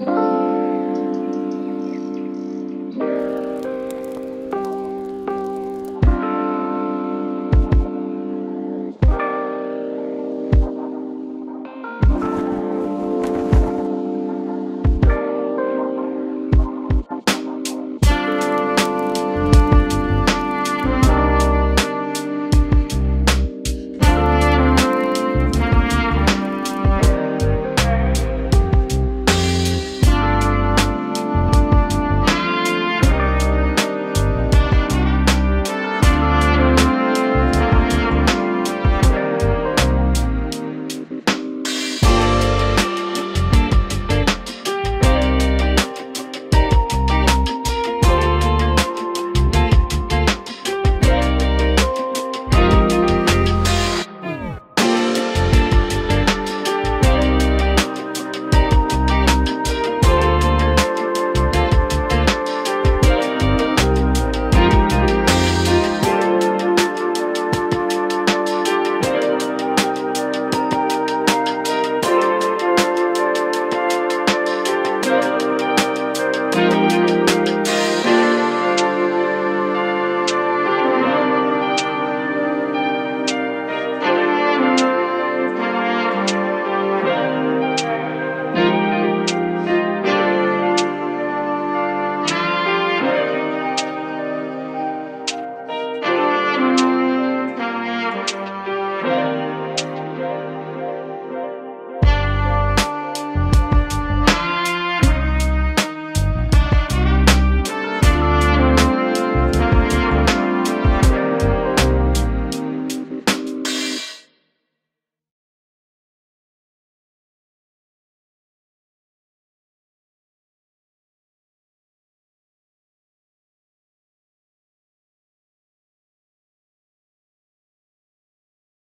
Bye.